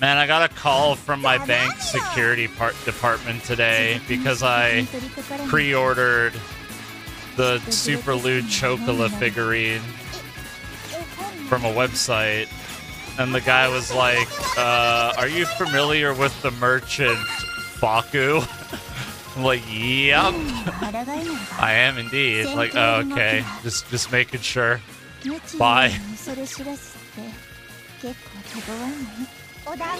Man, I got a call from my bank security part department today because I pre-ordered the Super Lewd Chocola figurine from a website, and the guy was like, uh, "Are you familiar with the merchant Fakku?" I'm like, "Yep, I am indeed." Like, oh, okay, just just making sure. Bye. お団